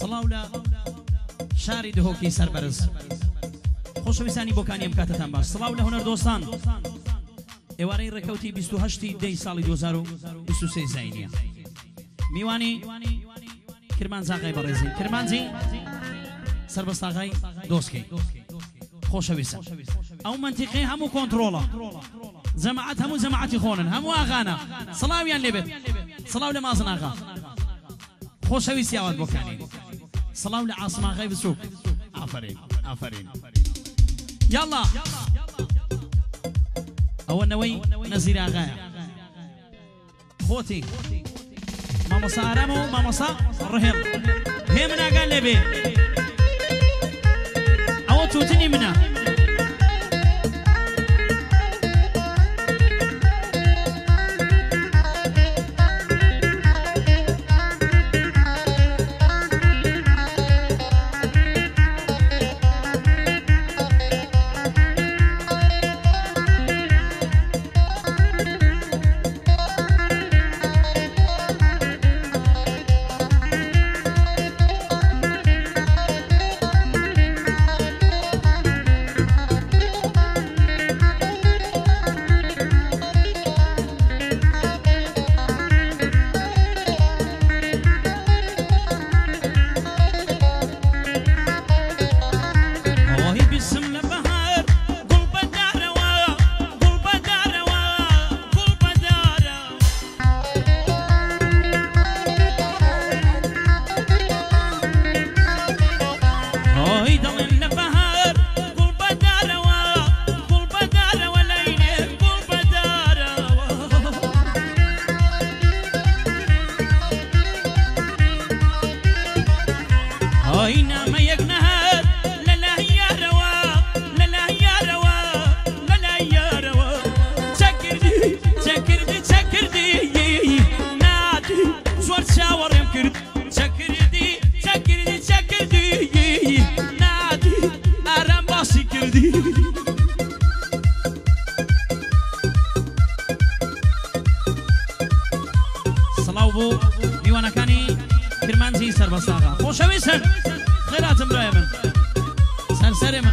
سڵاو لە شاری دهۆکی سەربەرز خۆشەویستانی بۆکانیم کاتتان باش سڵاو لە هوەر دۆستان ئێوارەی ڕێکەوتی 28 دەی ساڵی 2023 زینە میوانی کرمان زاغای بەڕێزی کرمانزی سربەستاغای دۆستکەی خۆشەویستە ئەو منتیقی هەموو کۆنتترۆڵە جەماعات هەموو جەماعاتی خۆنن هەموو ئاغانە سڵاویان لێبێت سڵاو لە مازن ئاغا خۆشەویست یاوات بۆکانین سلام لعاصمة غيب السوق عفرين عفرين يلا أول نوي نزير غاية خوتي ماما سارمو ماما سا رهيم هي منا قال لبي أو توتني منا يسهل خيرات مرايمن سهل سريمن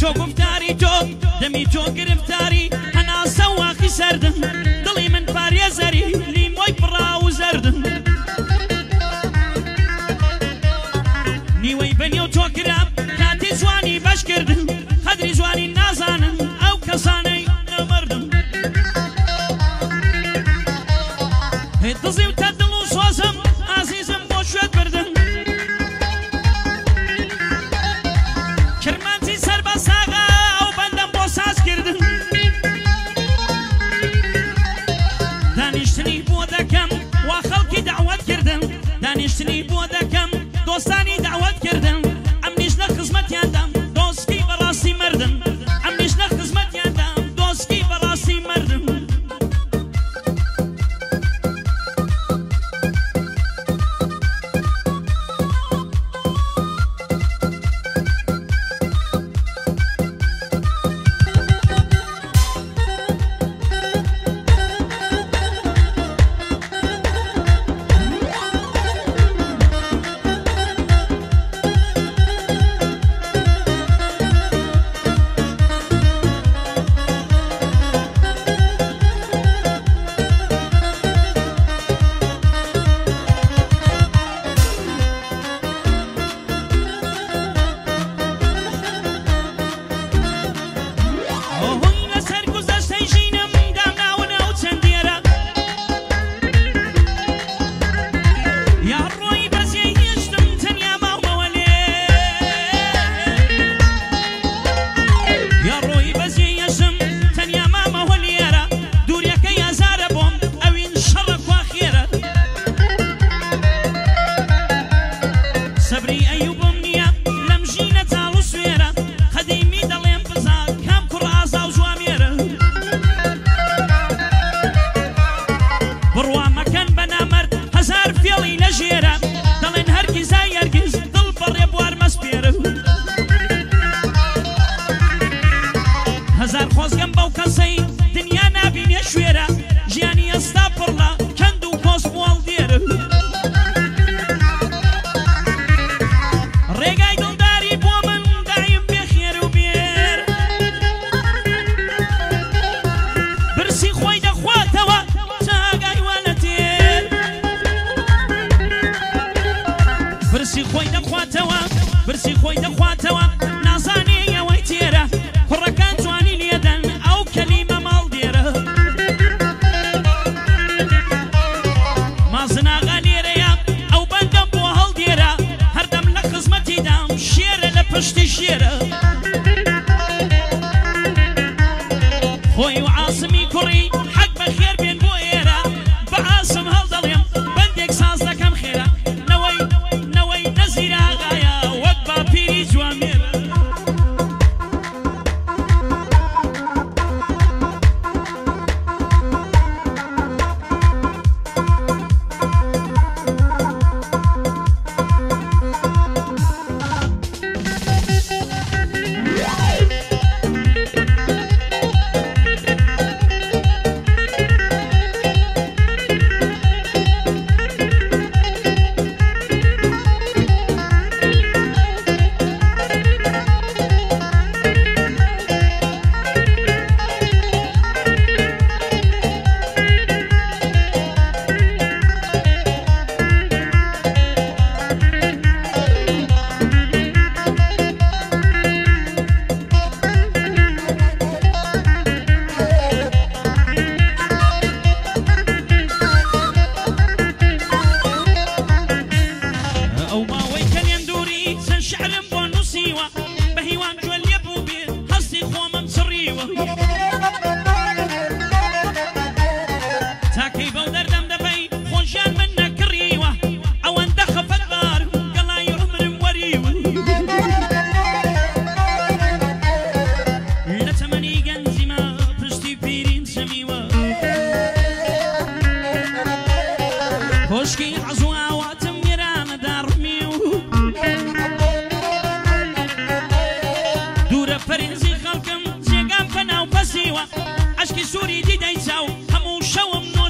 تۆ گفتاری تۆ دەمی تۆ گرفتاری هەناسە واخی سەردن دڵی من پارێ زەری لیمۆی پڕا و زەردن نیوەی بەنیێ تۆ کرام کاتی جوانی بەشکردن خەدری جوانی نازانن ئەو کەسانەی ئازار خۆزگەم بەو کەسەی دنیا نبینێ شوێرە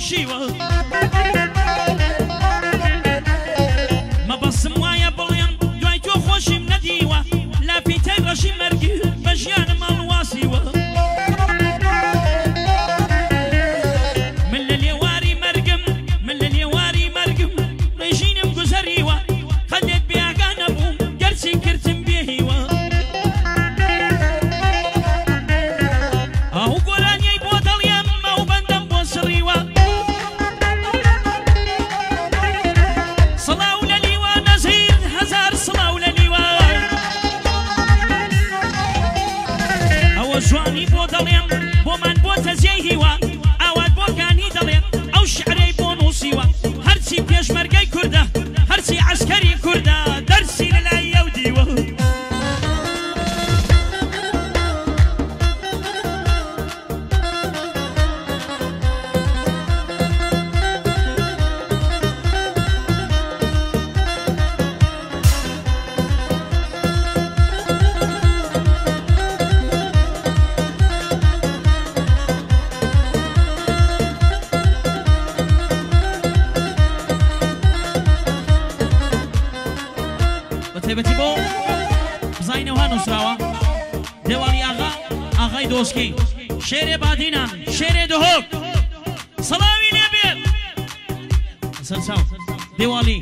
Shiva. Johnny Baudelaire, woman, what does he تایبەتی بۆ بزانینەوە نووسراوە دێواڵی ئاغا ئاغای دۆستکی شێرێ بادینان شێرێ دهۆک سەڵاوی لێبێت سەرچاو دێواڵی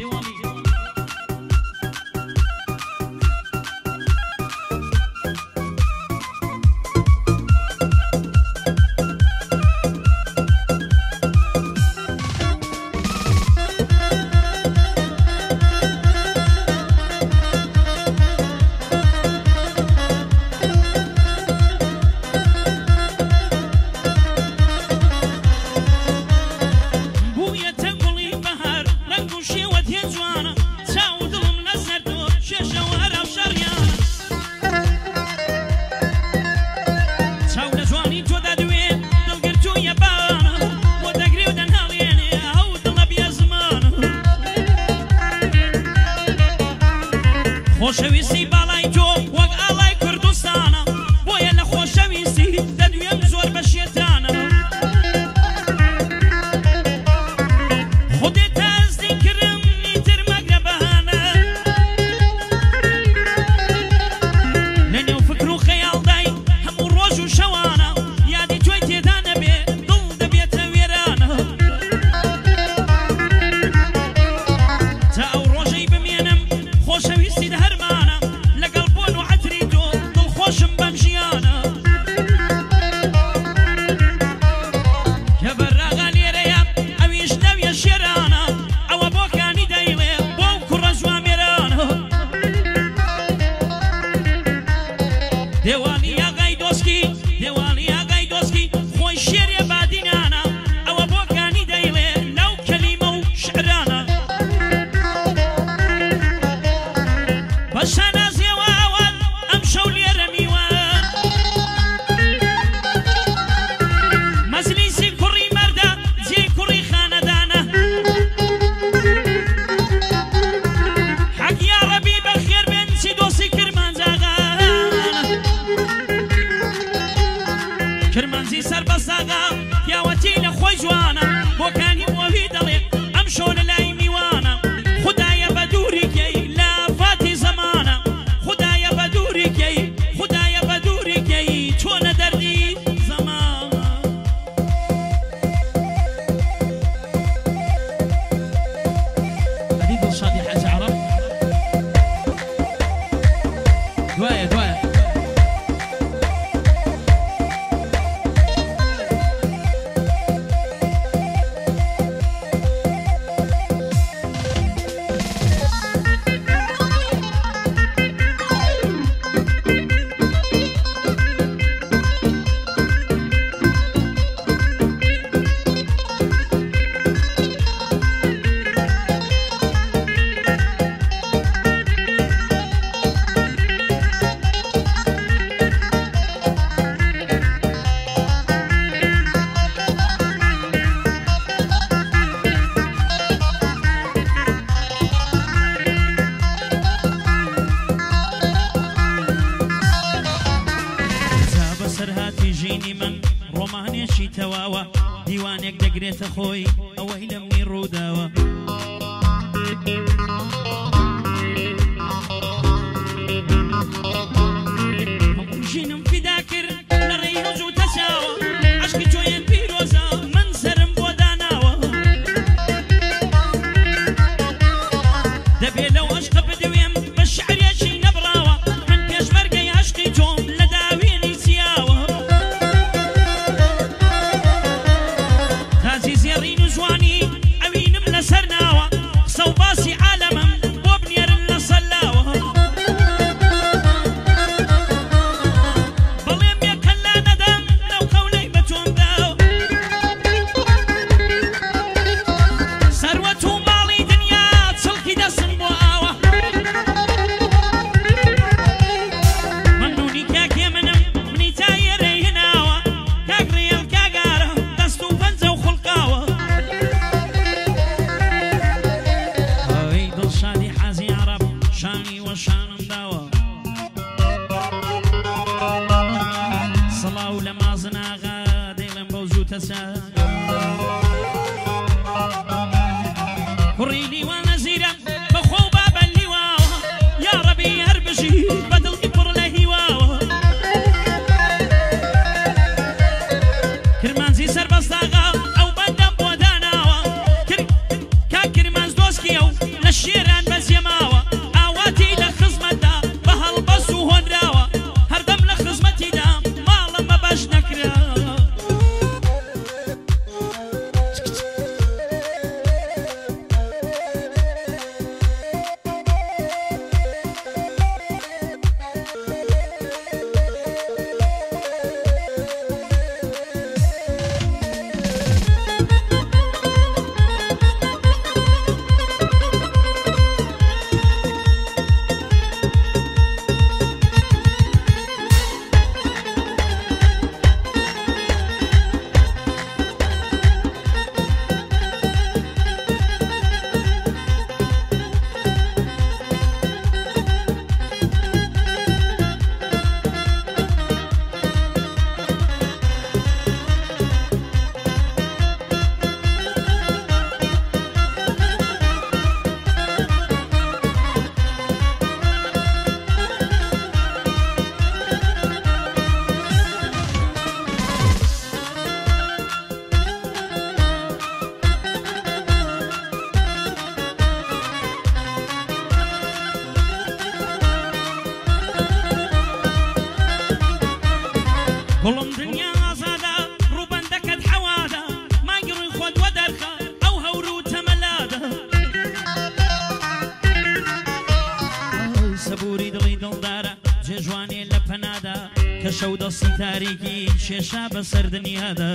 hoje não me dá que دەستی تاریکی شێشا بەسەردنیادا.